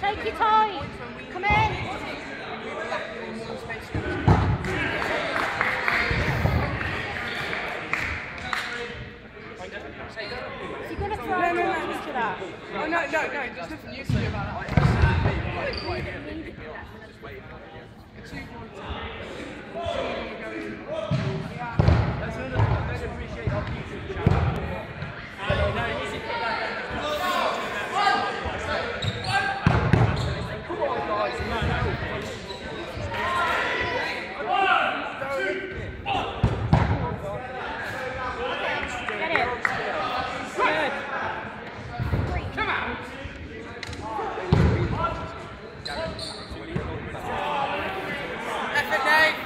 Take your time. that. Oh, no, no, no, just nothing you say about that. Two. Good night.